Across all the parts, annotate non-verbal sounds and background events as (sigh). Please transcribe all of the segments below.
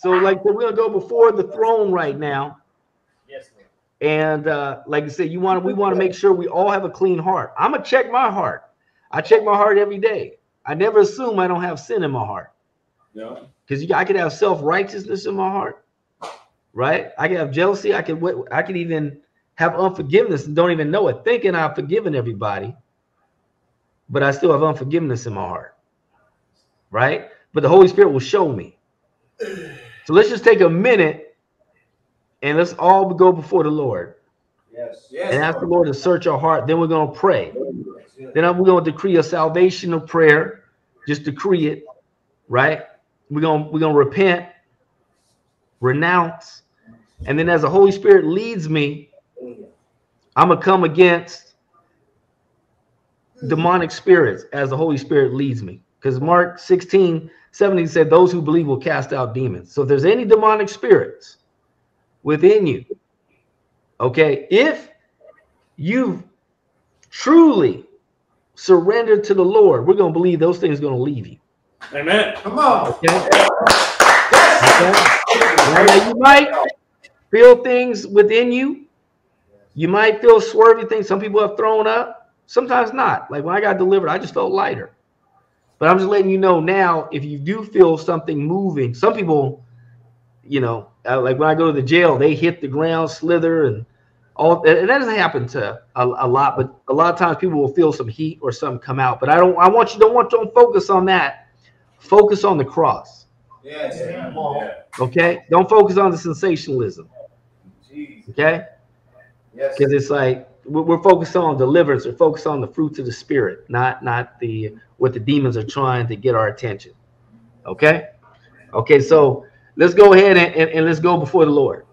So, like, we're gonna go before the throne right now. Yes, Lord. And uh, like I said, you want we want to make sure we all have a clean heart. I'm gonna check my heart. I check my heart every day. I never assume I don't have sin in my heart Yeah. because I could have self righteousness in my heart, right? I could have jealousy. I could I could even have unforgiveness and don't even know it, thinking I've forgiven everybody, but I still have unforgiveness in my heart, right? But the Holy Spirit will show me. So let's just take a minute and let's all go before the Lord Yes. Yes, and ask the Lord. Lord to search our heart. Then we're gonna pray. That's good. Then we're gonna decree a salvational prayer. Just decree it, right? We're gonna we're gonna repent, renounce, and then as the Holy Spirit leads me, I'm gonna come against demonic spirits as the Holy Spirit leads me. Because Mark 16, 17 said, Those who believe will cast out demons. So if there's any demonic spirits within you, okay, if you've truly surrendered to the Lord, we're going to believe those things are going to leave you. Amen. Come on. Okay? Okay? Now, you might feel things within you. You might feel swervy things. Some people have thrown up, sometimes not. Like when I got delivered, I just felt lighter. But I'm just letting you know now if you do feel something moving, some people, you know, uh, like when I go to the jail, they hit the ground, slither, and all. And that doesn't happen to a, a lot, but a lot of times people will feel some heat or something come out. But I don't. I want you don't want don't focus on that. Focus on the cross. Yes. Yeah. Okay. Don't focus on the sensationalism. Jesus. Okay. Yes. Because it's like we're, focused on deliverance. We're focused on the fruits of the spirit, not not the what the demons are trying to get our attention. Okay. Okay. So let's go ahead and, and, and let's go before the Lord.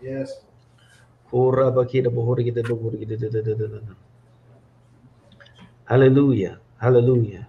Yes. Hallelujah. Hallelujah.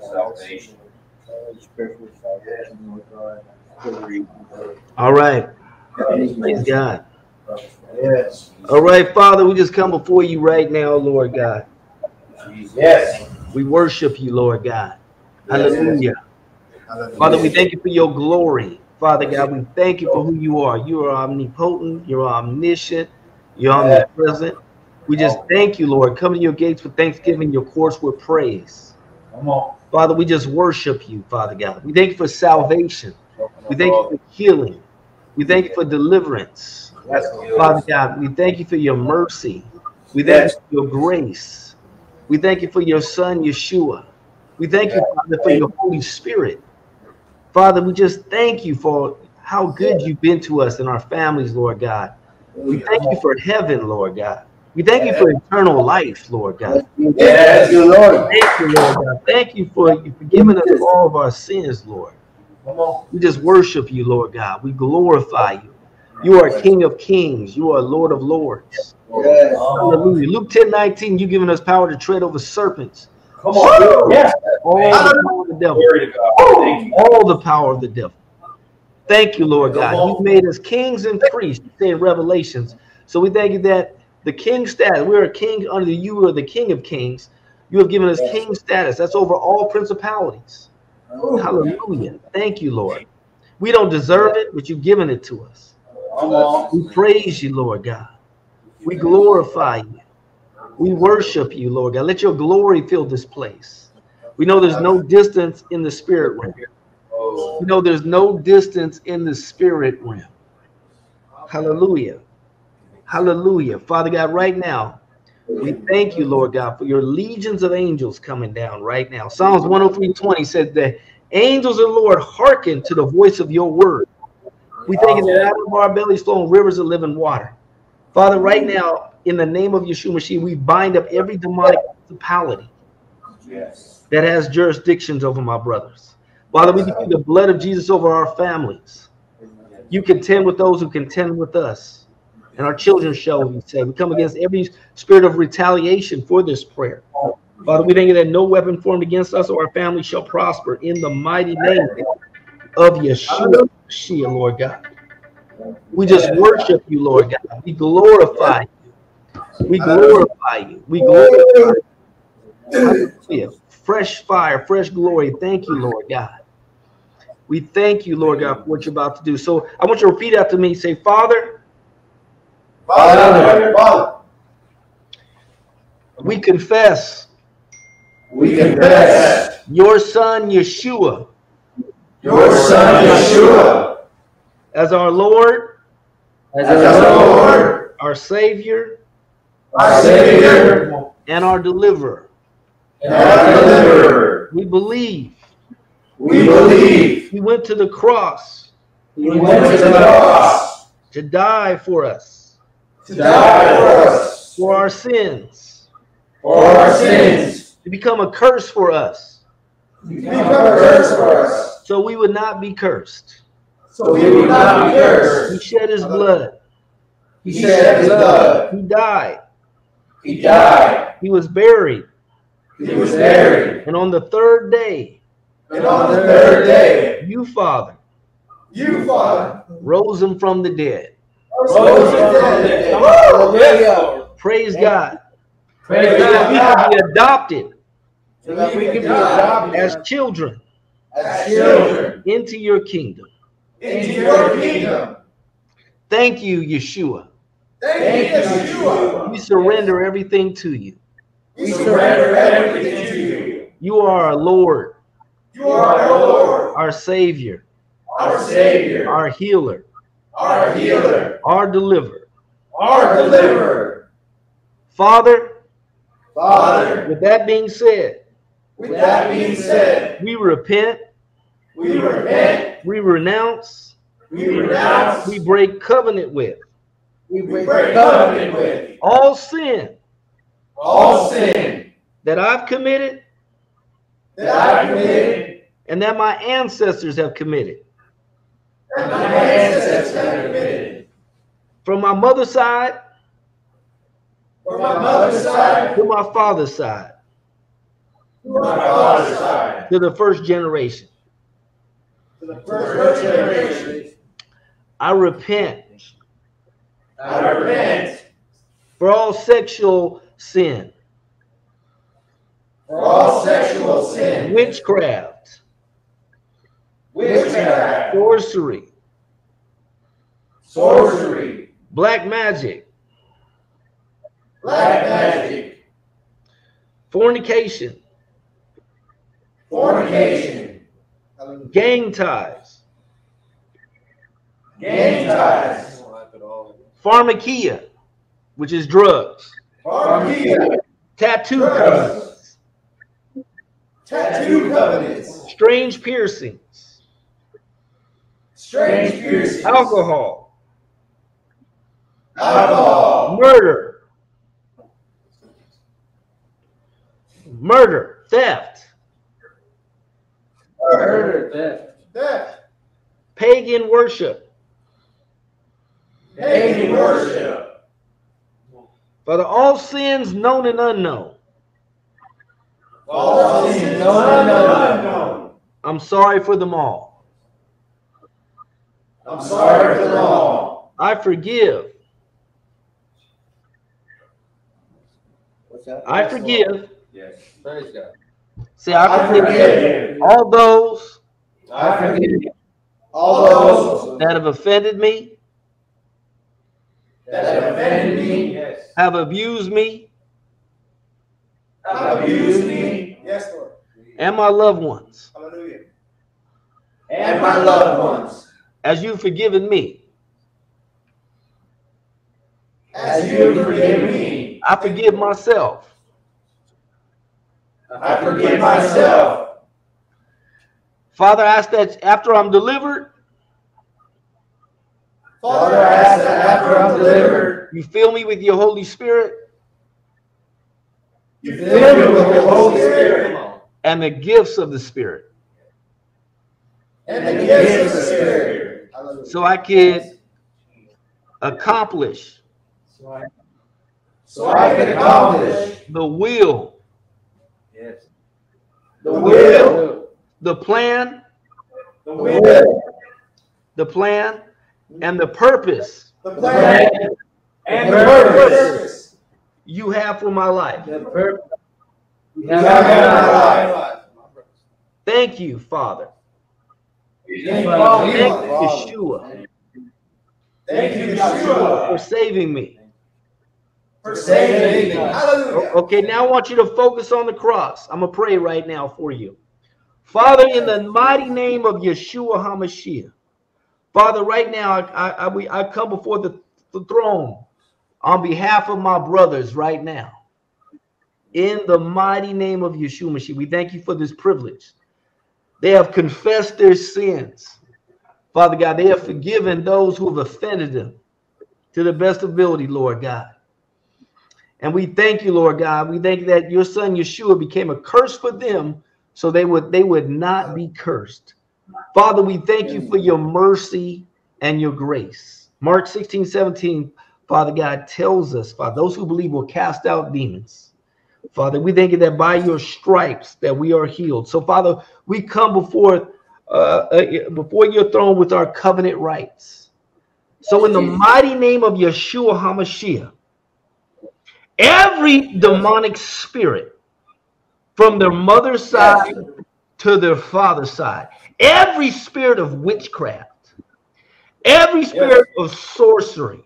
Salvation. All right. Praise God. Yes. All right, Father, we just come before you right now, Lord God. Yes. We worship you, Lord God. Hallelujah. Father, we thank you for your glory. Father God, we thank you for who you are. You are omnipotent, you're omniscient, you're omnipresent. We just thank you, Lord. Come to your gates with thanksgiving, your courts with praise. Come on. Father, we just worship you, Father God. We thank you for salvation. We thank you for healing. We thank you for deliverance. Father God, we thank you for your mercy. We thank you for your grace. We thank you for your son, Yeshua. We thank you, Father, for your Holy Spirit. Father, we just thank you for how good you've been to us and our families, Lord God. We thank you for heaven, Lord God. We thank you for eternal life, Lord God. Yes, you Lord. Thank you, Lord God. Thank you for forgiving us all of our sins, Lord. We just worship you, Lord God. We glorify you. You are King of Kings. You are Lord of Lords. Yes. Hallelujah. Luke 10 19, you've given us power to tread over serpents. Come on. Yes. All the power of the devil. Glory to God. Thank you. All the power of the devil. Thank you, Lord God. You've made us kings and priests, you say in Revelations. So we thank you that the king status, we're a king under you, you are the king of kings. You have given us king status. That's over all principalities. Hallelujah. Thank you, Lord. We don't deserve it, but you've given it to us. We praise you, Lord God. We glorify you. We worship you, Lord God. Let your glory fill this place. We know there's no distance in the spirit realm. We know there's no distance in the spirit realm. Hallelujah. Hallelujah. Father God, right now, we thank you, Lord God, for your legions of angels coming down right now. Psalms 103 20 said, The angels of the Lord hearken to the voice of your word. We thank you that out of our bellies flowing rivers of living water. Father, right now, in the name of Yeshua Mashiach, we bind up every demonic principality Yes. that has jurisdictions over my brothers. Father, we decree the blood of Jesus over our families. You contend with those who contend with us, and our children shall be saved. We come against every spirit of retaliation for this prayer. Father, we thank you that no weapon formed against us or our family shall prosper in the mighty name of Yeshua, Mashiach, Lord God. We just worship you, Lord God. We glorify you. We glorify you. We glorify you. Fresh fire, fresh glory. Thank you, Lord God. We thank you, Lord God, for what you're about to do. So I want you to repeat after me. Say, Father, Father, Father, we confess we confess your son Yeshua your son Yeshua as our Lord, as our Lord, our Savior, our Savior, and our deliverer. and our deliverer. We believe. We believe. He went to the cross. He went to the cross. To die for us, to die for us, for our sins, for our sins, to become a curse for us, to become a curse for us, so we would not be cursed. So we would not be He shed his blood. He shed his blood. He died. He died. He was buried. He was buried. And on the third day, And on the third day, you, Father, you, Father, rose him from the dead. rose from the dead. Hallelujah. Praise God. Praise So that we God. can be adopted So that we can be adopted as children as children into your kingdom. Into your kingdom. Thank you, Yeshua. Thank you, Yeshua. We surrender everything to you. We surrender everything to you. You are our Lord, You are our Lord, our Savior, our Savior, our healer, our healer, our deliverer. our deliverer. Father, Father, with that being said, with that being said, we repent, we repent, we renounce, we renounce, we break covenant with. We break covenant with. All sin. All sin. That I've committed. That I've committed. And that my ancestors have committed. and my ancestors have committed. From my mother's side. From my mother's side. To my father's side, to my father's side, to the first generation. To the first generation, I repent. I repent. For all sexual sin, for all sexual sin, witchcraft, witchcraft, sorcery, sorcery, black magic, black magic, fornication, fornication, gang ties, gang ties, pharmakia, which is drugs, pharmakia, tattoo Drugs. covenants, tattoo covenants, strange piercings, strange piercings, alcohol, alcohol, murder, murder, theft, murder, theft, pagan worship, pagan worship, Father, all sins known and unknown. all sins known and unknown. I'm sorry for them all. I'm sorry for them all. I forgive. What's that? I forgive. Yes. Praise God. Say, I I forgive forgive all those I forgive all those that have offended me, that have offended me, Yes. have abused me, have abused me, Yes, Lord. and my loved ones, Hallelujah. and my loved ones, as you've forgiven me. as As you forgive me, I forgive myself. I forgive myself. Father, I ask that after I'm delivered, Father, I ask that after I'm delivered, you fill me with your Holy Spirit. You fill me with the Holy Spirit. And the gifts of the Spirit. And the gifts of the Spirit. so I can accomplish So I can accomplish the will, Yes. the will, the plan, the will, the plan, and the purpose. The plan, and the purpose. you have for my life. The purpose. you have in my life. Thank you, Father. Thank you, Thank you, Yeshua, Thank you, for saving me. For saving. O- Okay, now I want you to focus on the cross. I'm going to pray right now for you. Father, in the mighty name of Yeshua HaMashiach, Father, right now I, I, I, we, I come before the, the throne on behalf of my brothers right now. In the mighty name of Yeshua HaMashiach, we thank you for this privilege. They have confessed their sins. Father God, they have forgiven those who have offended them to the best ability, Lord God. And we thank you, Lord God. We thank that your son Yeshua became a curse for them so they would they would not be cursed. Father, we thank you for your mercy and your grace. Mark 16, 17, Father God tells us, Father, those who believe will cast out demons. Father, we thank you that by your stripes that we are healed. So, Father, we come before uh, uh, before your throne with our covenant rights. So, in the mighty name of Yeshua HaMashiach, every demonic spirit from their mother's side to their father's side, every spirit of witchcraft, every spirit of sorcery,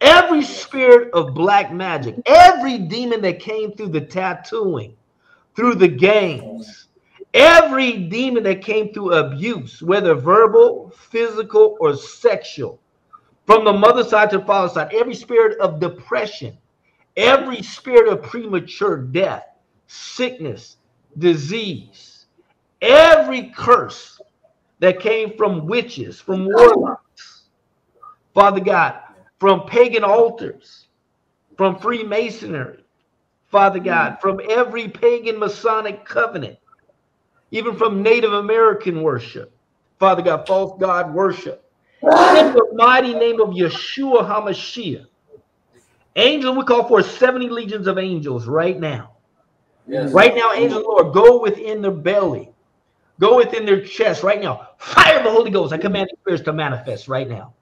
every spirit of black magic, every demon that came through the tattooing, through the games, every demon that came through abuse, whether verbal, physical, or sexual, from the mother side to the father side, every spirit of depression, every spirit of premature death, sickness, disease, every curse that came from witches, from warlocks, Father God, from pagan altars, from Freemasonry, Father God, mm. from every pagan Masonic covenant, even from Native American worship, Father God, false God worship. In the mighty name of Yeshua HaMashiach, angels, we call for 70 legions of angels right now. Yes. Right now, angels Lord, go within their belly, go within their chest right now. Fire the Holy Ghost. I command the spirits to manifest right now.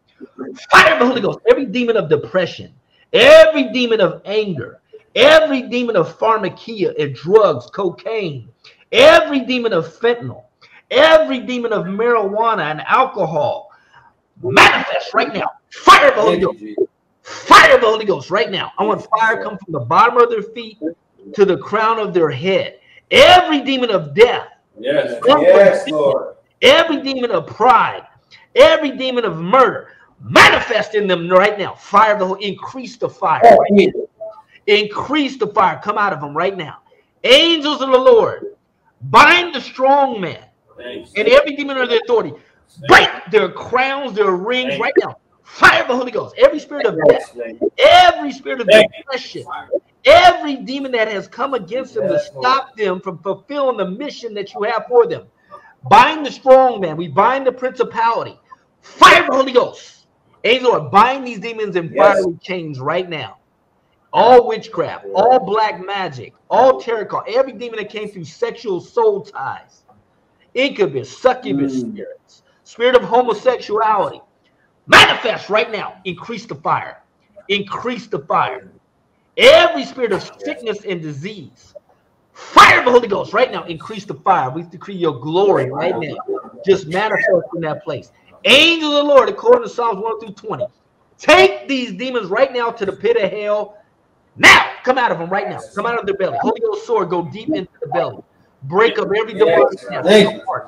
Fire the Holy Ghost. Every demon of depression, every demon of anger, every demon of pharmakia and drugs, cocaine, every demon of fentanyl, every demon of marijuana and alcohol, manifest right now. Fire the Holy Ghost. Fire of the Holy Ghost right now. I want fire come from the bottom of their feet to the crown of their head. Every demon of death, Yes. Yes, Lord. every demon of pride, every demon of murder, manifest in them right now. Fire of the Holy, increase the fire. Oh, right now. Increase the fire. Come out of them right now. Angels of the Lord, bind the strong man Thanks. and every demon of their authority. Break their crowns, their rings right now. Fire of the Holy Ghost. Every spirit of death, every spirit of depression, every demon that has come against them to stop them from fulfilling the mission that you have for them. Bind the strong man. We bind the principality. Fire of the Holy Ghost. Angel Lord, bind these demons in Yes. fiery chains right now. All witchcraft, all black magic, all tarot card, every demon that came through sexual soul ties, incubus, succubus mm. spirits, spirit of homosexuality, manifest right now. Increase the fire. Increase the fire. Every spirit of sickness and disease, fire of the Holy Ghost right now. Increase the fire. We decree your glory right now. Just manifest in that place. Angels of the Lord, according to Psalms 1 through 20, take these demons right now to the pit of hell. Now, come out of them right now. Come out of their belly. Holy Ghost sword, go deep into the belly. Break up every demonic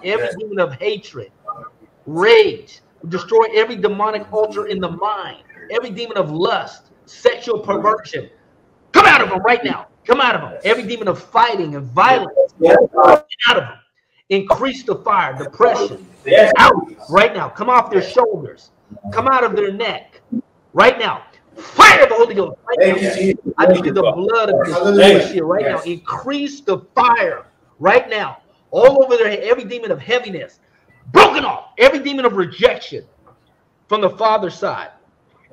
every demon of hatred, rage, destroy every demonic altar in the mind, every demon of lust, sexual perversion. Come out of them right now. Come out of them. Every demon of fighting and violence. Get out of them. Increase the fire, depression. Out right now. Come off their shoulders. Come out of their neck. Right now. Fire of the Holy Ghost. Right now. I need the blood of here right now. Increase the fire right now. All over their head. Every demon of heaviness. Broken off. Every demon of rejection from the Father's side.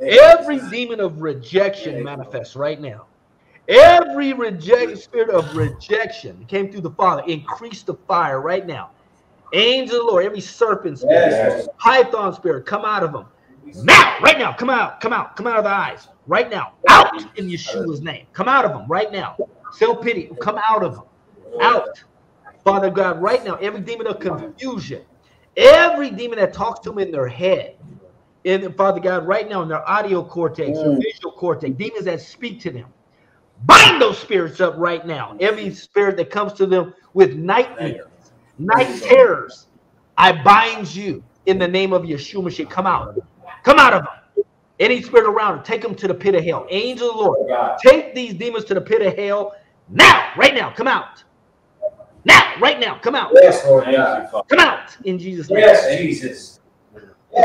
Every demon of rejection manifests right now. Every reject spirit of rejection came through the Father. Increase the fire right now. Angel of the Lord, every serpent spirit, Yes. python spirit, come out of them. Now, right now, come out, come out, come out of the eyes. Right now, out in Yeshua's name. Come out of them right now. Self pity, come out of them. Out. Father God, right now, every demon of confusion, every demon that talks to them in their head, in the Father God, right now in their audio cortex, their mm. visual cortex, demons that speak to them. Bind those spirits up right now. Every spirit that comes to them with nightmares, night terrors, I bind you in the name of Yeshua Mashiach. Come out. Come out of them. Any spirit around them, take them to the pit of hell. Angel of the Lord, oh, take these demons to the pit of hell now, right now. Come out. Now, right now. Come out. Yes, Lord Thank God. Father. Come out in Jesus' name. Yes, Jesus.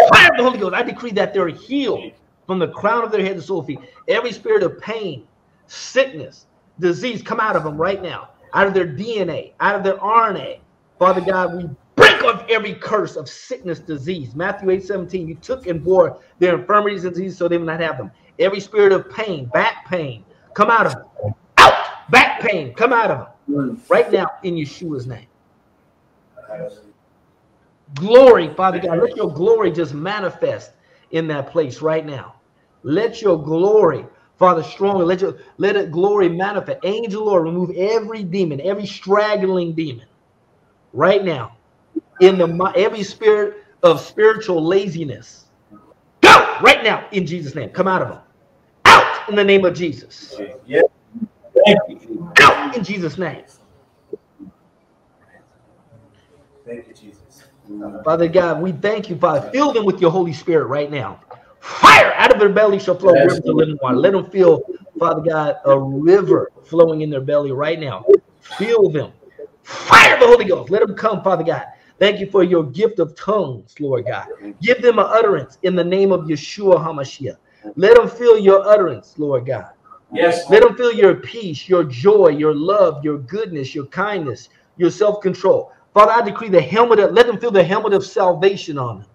Fire of the Holy Ghost. I decree that they're healed from the crown of their head to the sole feet. Every spirit of pain, sickness, disease, come out of them right now. Out of their DNA, out of their RNA. Father God, we break off every curse of sickness, disease. Matthew 8 17, you took and bore their infirmities and diseases so they will not have them. Every spirit of pain, back pain, come out of them. Back pain, come out of them. Right now in Yeshua's name. Glory, Father God, let your glory just manifest in that place right now. Let your glory, Father, strongly let your let it glory manifest. Angel Lord, remove every demon, every straggling demon, right now. In the every spirit of spiritual laziness, go right now in Jesus' name. Come out of them, out in the name of Jesus. Yes. Thank you, Jesus. Out in Jesus' name. Thank you, Jesus. Father God, we thank you, Father. Fill them with your Holy Spirit right now. Fire out of their belly shall flow Yes. rivers of living water. Let them feel, Father God, a river flowing in their belly right now. Fill them. Fire of the Holy Ghost. Let them come, Father God. Thank you for your gift of tongues, Lord God. Give them an utterance in the name of Yeshua HaMashiach. Let them feel your utterance, Lord God. Yes, Let them feel your peace, your joy, your love, your goodness, your kindness, your self-control. Father, I decree the helmet of, let them feel the helmet of salvation on them,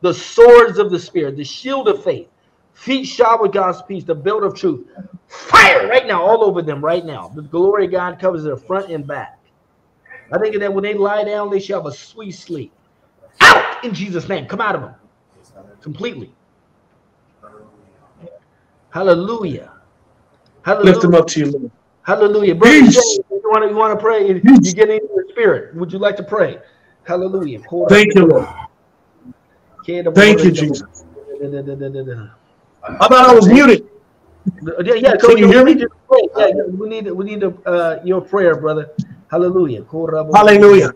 the swords of the spirit, the shield of faith, feet shod with God's peace, the belt of truth. Fire right now, all over them right now. The glory of God covers their front and back. I think that when they lie down, they shall have a sweet sleep. Out in Jesus' name. Come out of them completely. Hallelujah. Hallelujah. Lift them up to you, Lord. Hallelujah. Brother. James, you want to you want to pray? You Peace. get into the spirit. Would you like to pray? Hallelujah. Thank you, Lord. Thank you, Jesus. I thought I was muted. Yeah, yeah. Can you hear me? we need. Yeah, yeah, we need we need uh, your prayer, brother. Hallelujah. Hallelujah.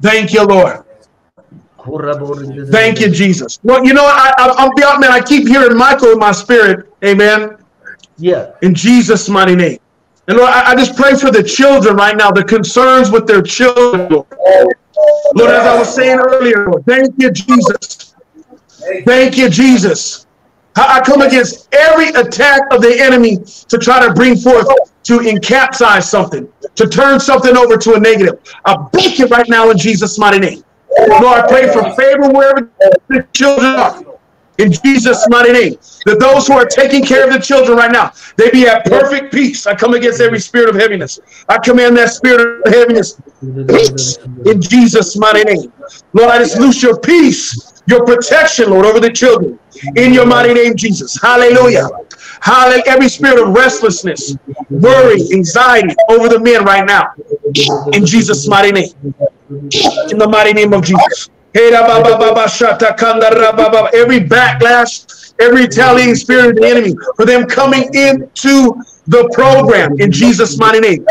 Thank you, Lord. Thank you, Jesus. Well, you know, I, I, I'll be out, man. I keep hearing Michael in my spirit. Amen. Yeah. In Jesus' mighty name. And Lord, I, I just pray for the children right now, the concerns with their children. Lord, as I was saying earlier, Lord, thank you, Jesus. Thank you, Jesus. I I come against every attack of the enemy to try to bring forth, to encapsize something, to turn something over to a negative. I break it right now in Jesus' mighty name. Lord, I pray for favor wherever the children are. In Jesus' mighty name. That those who are taking care of the children right now, they be at perfect peace. I come against every spirit of heaviness. I command that spirit of heaviness. Peace in Jesus' mighty name. Lord, I just loose your peace, your protection, Lord, over the children. In your mighty name, Jesus. Hallelujah. Hallelujah. Every spirit of restlessness, worry, anxiety over the men right now. In Jesus' mighty name. In the mighty name of Jesus. Every backlash, every retaliating spirit of the enemy for them coming into the program in Jesus' mighty name.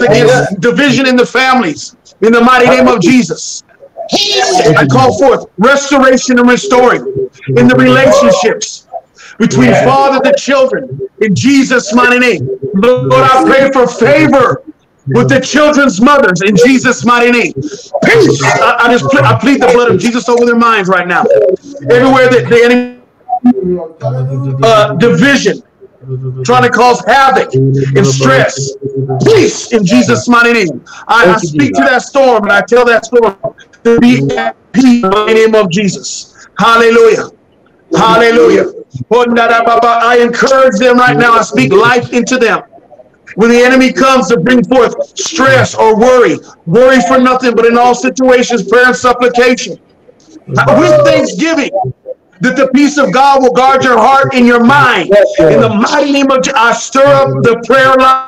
Against division in the families in the mighty name of Jesus. I call forth restoration and restoring in the relationships. between Yeah. fathers and children in Jesus' mighty name. Lord, I pray for favor with the children's mothers in Jesus' mighty name. Peace. I, I just ple- I plead the blood of Jesus over their minds right now. Everywhere that the enemy uh, division, trying to cause havoc and stress. Peace in Jesus' mighty name. I, I speak to that storm and I tell that storm to be at peace in the name of Jesus. Hallelujah. Hallelujah. I encourage them right now. I speak life into them. When the enemy comes to bring forth stress or worry, worry for nothing, but in all situations, prayer and supplication. With thanksgiving, that the peace of God will guard your heart and your mind. In the mighty name of I stir up the prayer life of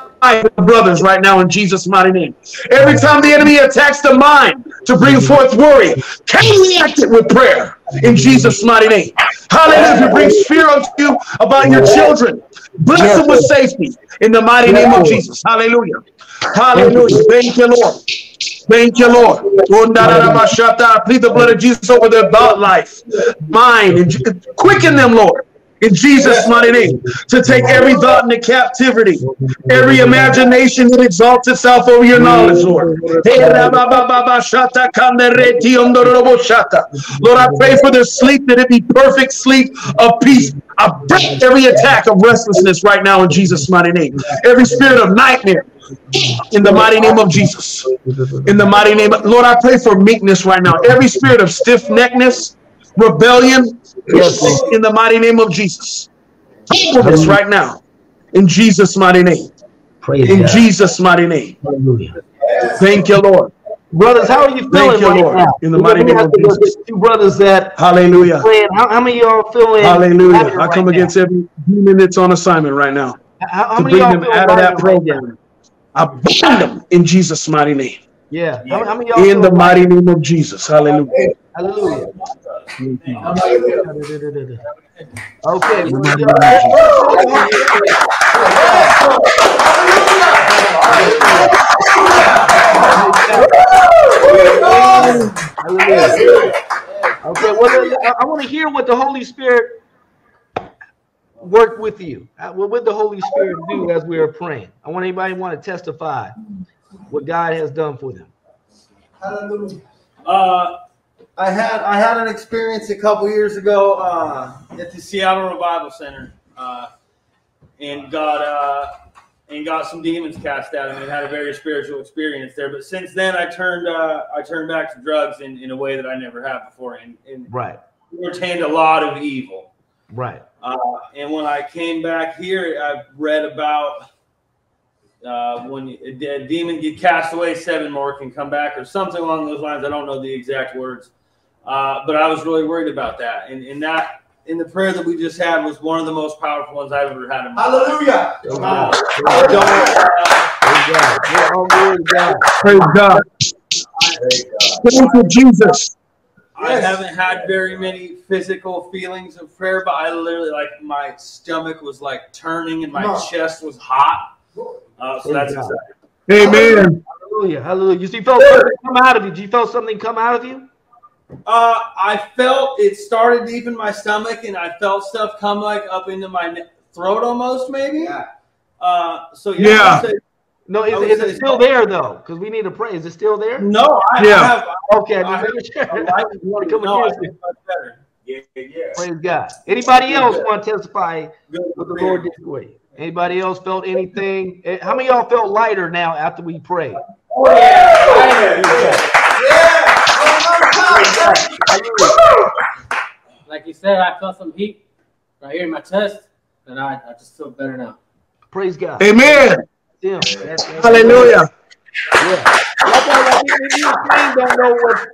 brothers right now in Jesus' mighty name. Every time the enemy attacks the mind to bring forth worry, counteract it with prayer in Jesus' mighty name. Hallelujah. If brings fear unto you about your children, bless them with safety in the mighty name of Jesus. Hallelujah. Hallelujah. Thank you, Lord. Thank you, Lord. I plead the blood of Jesus over their life, mind, and quicken them, Lord. In Jesus' mighty name, to take every thought into captivity, every imagination that exalts itself over your knowledge, Lord. Lord, I pray for their sleep that it be perfect sleep of peace. I break every attack of restlessness right now in Jesus' mighty name. Every spirit of nightmare, in the mighty name of Jesus. In the mighty name, of, Lord, I pray for meekness right now. Every spirit of stiff neckness, rebellion, Yes. in the mighty name of Jesus. Humbleness right now. In Jesus' mighty name. Praise In God. Jesus' mighty name. Hallelujah. Thank you, Lord. Brothers, how are you feeling Thank you, right Lord. now? In the mighty name of Jesus. Two brothers that Hallelujah. How, how many of y'all feeling? Hallelujah. I come right against every demon that's on assignment right now now? How, how to bring them out of that right program. I bind them in Jesus' mighty name. Yeah. Many In the mighty name of Jesus. Hallelujah. Hallelujah. Okay. Hallelujah. Okay, well, I, want to hear what the Holy Spirit worked with you. Uh, What would the Holy Spirit do as we are praying? I want anybody want to testify what God has done for them. Uh, I had I had an experience a couple years ago uh, at the Seattle Revival Center, uh, and got uh, and got some demons cast out of me and had a very spiritual experience there. But since then, I turned uh, I turned back to drugs in, in a way that I never have before, and, and Right, retained a lot of evil. right. Uh, and when I came back here, I read about uh, when a demon get cast away, seven more can come back, or something along those lines. I don't know the exact words, uh, but I was really worried about that. And, and that, in the prayer that we just had, was one of the most powerful ones I've ever had in my life. Hallelujah. Praise Uh, God. Don't, uh, Praise God. Yeah, all glory to God. Praise God. Thank you, Jesus. I haven't had very many physical feelings of prayer, but I literally like my stomach was like turning and my Come chest was hot. Uh, so that's Praise God. Amen. Hallelujah, hallelujah. You see, felt something come out of you. Did you feel something come out of you? Uh, I felt it started deep in my stomach, and I felt stuff come like up into my throat almost, maybe. Yeah. Uh, so yeah. Yeah. Say- No, is, is it still there though? Because we need to pray. Is it still there? no, I, Yeah. I have. Okay, I just making sure. I like want to come no, I against it? better. Yeah, yeah. Praise God. Anybody else want to testify Good what the Lord did for you? Anybody else felt anything? Eh, How many of y'all felt lighter now after we prayed? Oh, Like you said, I felt some heat right here in my chest, and I, I just feel better now. Praise God. Amen. Yeah, that's- that's- Hallelujah. Yeah. Like, like, we, we, we praying don't know what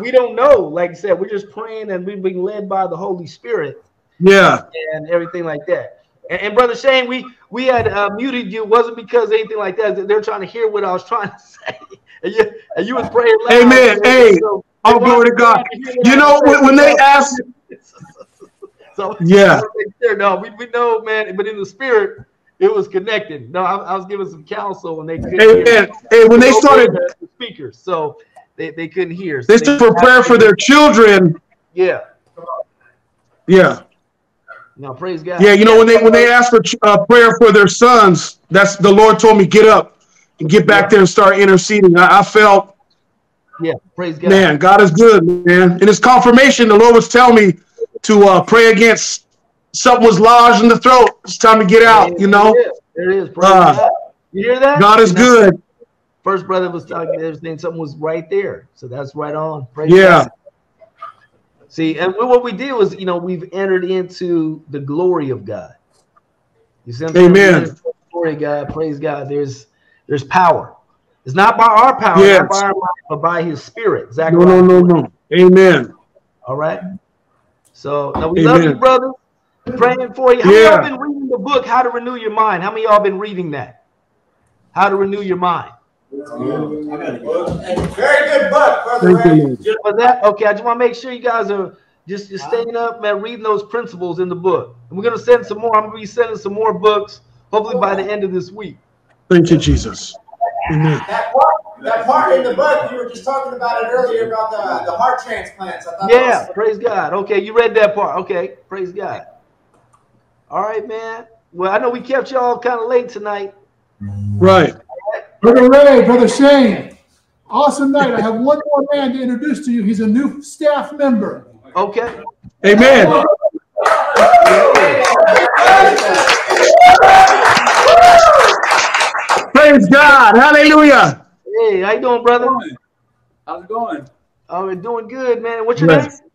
we don't know. Like I said, we're just praying and we've been led by the Holy Spirit Yeah. and everything like that. And, and brother Shane, we we had uh, muted you wasn't because of anything like that. They're trying to hear what I was trying to (laughs) say, and you and you was praying loud. Amen. Hey, So- All glory to God. You know, when, they ask, (laughs) So Yeah. I wanna make sure, no, we, we know, man, but in the spirit, it was connected. No, I, I was giving some counsel and they couldn't hear. amen. Hey, when they started, the speakers, so they, they couldn't hear. So they stood for prayer for their children. yeah. Yeah. Now praise God. Yeah, you know when they when they asked for uh, prayer for their sons, that's the Lord told me get up and get back there and start interceding. I, I felt, Yeah, praise God. man, God is good, man. In His confirmation, the Lord was telling me to uh, pray against something was lodged in the throat. It's time to get out. You know, There it is. There it is. Praise Uh, God. You hear that? God is You know, good. First brother was talking, they were saying something was right there. So that's right on. Praise Yeah. God. See, and what we did was, you know, we've entered into the glory of God. You see what I'm saying? Amen. We entered into the Glory God. Praise God. There's there's power. It's not by our power, Yes. not by our might, but by his spirit. No, no, no, no. Amen. All right. So now we love you, brother. Praying for you. How many Yeah. y'all been reading the book, How to Renew Your Mind? How many y'all been reading that? How to Renew Your Mind. Very good book, Brother Thank you, Ray. For that, okay. I just want to make sure you guys are just, just staying up, man, reading those principles in the book. And we're gonna send some more. I'm gonna be sending some more books, hopefully by the end of this week. Thank you, Jesus. Amen. That part, that part in the book, you were just talking about it earlier about the, the heart transplants. I thought that Yeah, was- praise God. Okay, you read that part. Okay, praise God. All right, man. Well, I know we kept y'all kind of late tonight. Right. Brother Ray, Brother Shane, awesome night. I have one more man to introduce to you. He's a new staff member. Okay. Amen. Praise God. Hallelujah. Hey, how you doing, brother? How's it going? I'm um, doing good, man. What's your Bless. name?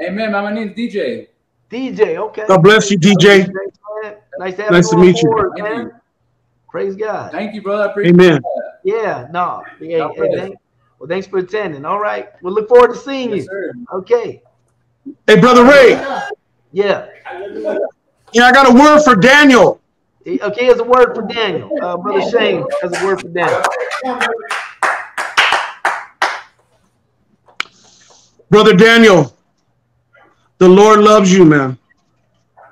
Hey man, my name's DJ. DJ. Okay. God bless you, DJ. Nice to have Nice to you on meet you. board, Thank man. Praise God. Thank you, brother. I appreciate Amen. that. Yeah, no. Hey, God hey, bless. thank- well, thanks for attending. All right. We'll look forward to seeing Yes, you. sir. Okay. Hey, Brother Ray, Yeah. you know, I got a word for Daniel. He- Okay, here's a word for Daniel. Uh, Brother Shane has a word for Daniel. Brother Daniel, the Lord loves you, man.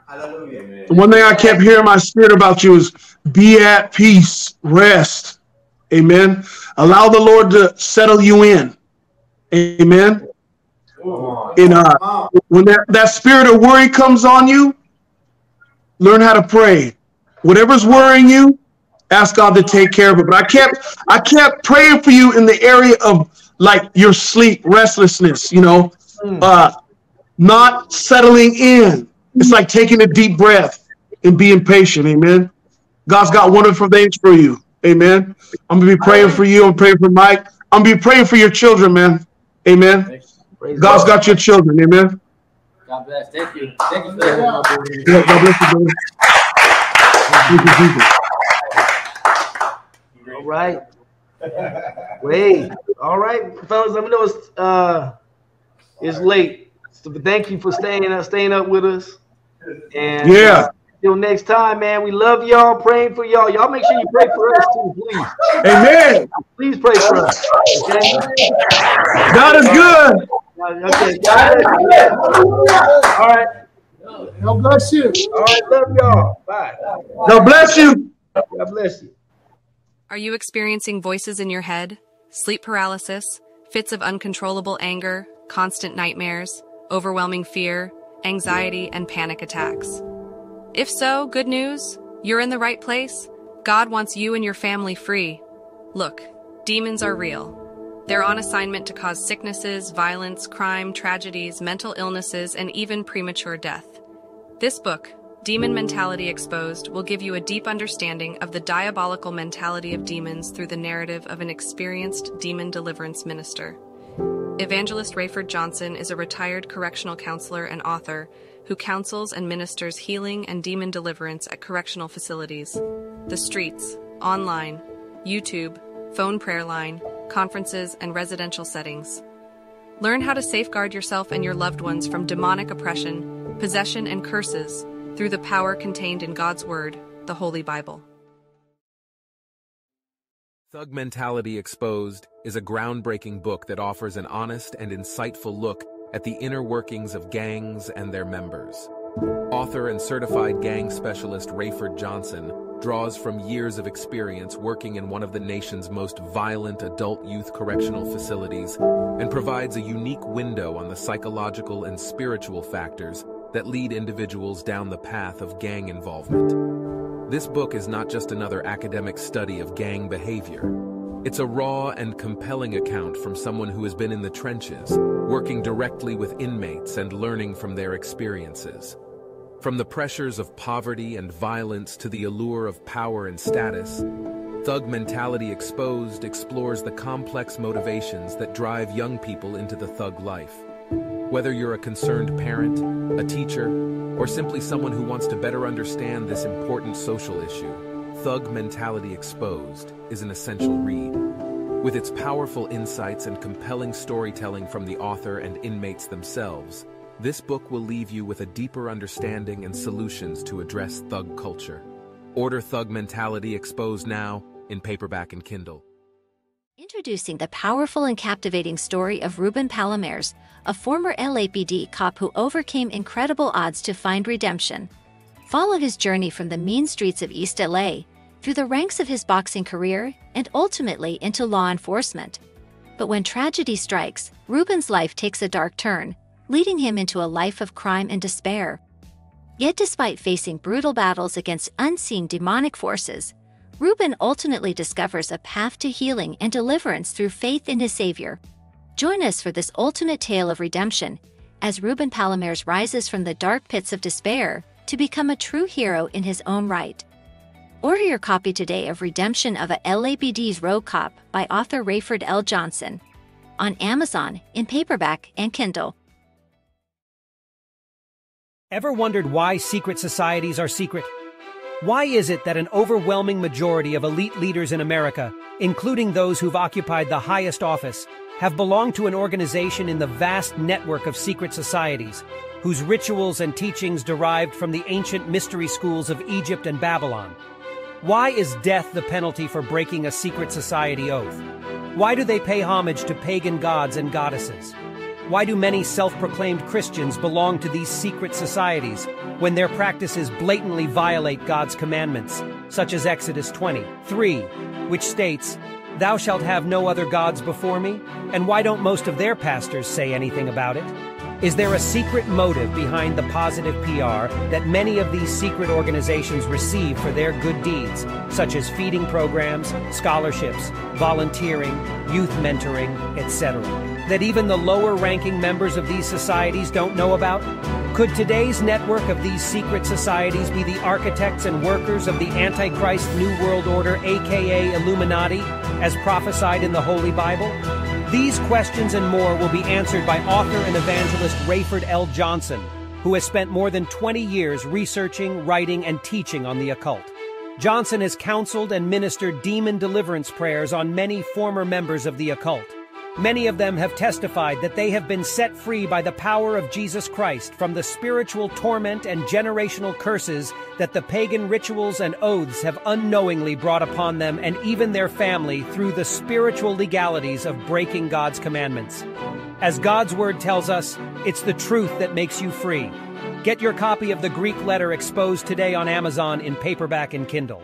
Hallelujah. The one thing I kept hearing in my spirit about you is be at peace, rest. Amen. Allow the Lord to settle you in. Amen. And uh, when that, that spirit of worry comes on you, learn how to pray. Whatever's worrying you, ask God to take care of it. But I kept I kept praying for you in the area of like your sleep, restlessness, you know, uh, not settling in. It's like taking a deep breath and being patient. Amen. God's got wonderful things for you. Amen. I'm gonna be praying for you. I'm praying for Mike. I'm gonna be praying for your children, man. Amen. Praise God's God. got your children. Amen. God bless. Thank you. Thank you for that. Yeah, God bless you, brother. Thank you, Jesus. All right. Wait. All right, fellas. Let me know it's uh it's late. So, thank you for staying up, staying up with us. And Yeah. uh, till next time, man. We love y'all. Praying for y'all. Y'all make sure you pray for us too, please. Amen. Please pray for us. Okay. God is good. Okay. God bless you. All right. God bless you. All right. Love y'all. Bye. God bless you. God bless you. Are you experiencing voices in your head, sleep paralysis, fits of uncontrollable anger, constant nightmares, overwhelming fear, anxiety, and panic attacks? If so, good news. You're in the right place. God wants you and your family free. Look, demons are real. They're on assignment to cause sicknesses, violence, crime, tragedies, mental illnesses, and even premature death. This book, Demon Mentality Exposed, will give you a deep understanding of the diabolical mentality of demons through the narrative of an experienced demon deliverance minister. Evangelist Rayford Johnson is a retired correctional counselor and author who counsels and ministers healing and demon deliverance at correctional facilities, the streets, online, YouTube, phone prayer line, conferences, and residential settings. Learn how to safeguard yourself and your loved ones from demonic oppression, possession, and curses through the power contained in God's Word, the Holy Bible. Thug Mentality Exposed is a groundbreaking book that offers an honest and insightful look at the inner workings of gangs and their members. Author and certified gang specialist Rayford Johnson draws from years of experience working in one of the nation's most violent adult youth correctional facilities and provides a unique window on the psychological and spiritual factors that lead individuals down the path of gang involvement. This book is not just another academic study of gang behavior. It's a raw and compelling account from someone who has been in the trenches, working directly with inmates and learning from their experiences. From the pressures of poverty and violence to the allure of power and status, Thug Mentality Exposed explores the complex motivations that drive young people into the thug life. Whether you're a concerned parent, a teacher, or simply someone who wants to better understand this important social issue, Thug Mentality Exposed is an essential read. With its powerful insights and compelling storytelling from the author and inmates themselves, this book will leave you with a deeper understanding and solutions to address thug culture. Order Thug Mentality Exposed now in paperback and Kindle. Introducing the powerful and captivating story of Ruben Palomares, a former LAPD cop who overcame incredible odds to find redemption. Follow his journey from the mean streets of East LA, through the ranks of his boxing career, and ultimately into law enforcement. But when tragedy strikes, Ruben's life takes a dark turn, leading him into a life of crime and despair. Yet despite facing brutal battles against unseen demonic forces, Ruben ultimately discovers a path to healing and deliverance through faith in his Savior. Join us for this ultimate tale of redemption as Ruben Palomares rises from the dark pits of despair to become a true hero in his own right. Order your copy today of Redemption of a LAPD's Rogue Cop by author Rayford L. Johnson on Amazon in paperback and Kindle. Ever wondered why secret societies are secret? Why is it that an overwhelming majority of elite leaders in America, including those who've occupied the highest office, have belonged to an organization in the vast network of secret societies, whose rituals and teachings derived from the ancient mystery schools of Egypt and Babylon? Why is death the penalty for breaking a secret society oath? Why do they pay homage to pagan gods and goddesses? Why do many self-proclaimed Christians belong to these secret societies when their practices blatantly violate God's commandments, such as Exodus 20, 3, which states, Thou shalt have no other gods before me? And why don't most of their pastors say anything about it? Is there a secret motive behind the positive PR that many of these secret organizations receive for their good deeds, such as feeding programs, scholarships, volunteering, youth mentoring, etc., that even the lower ranking members of these societies don't know about? Could today's network of these secret societies be the architects and workers of the Antichrist New World Order, aka Illuminati, as prophesied in the Holy Bible? These questions and more will be answered by author and evangelist Rayford L. Johnson, who has spent more than 20 years researching, writing, and teaching on the occult. Johnson has counseled and ministered demon deliverance prayers on many former members of the occult. Many of them have testified that they have been set free by the power of Jesus Christ from the spiritual torment and generational curses that the pagan rituals and oaths have unknowingly brought upon them and even their family through the spiritual legalities of breaking God's commandments. As God's word tells us, it's the truth that makes you free. Get your copy of the Greek letter exposed today on Amazon in paperback and Kindle.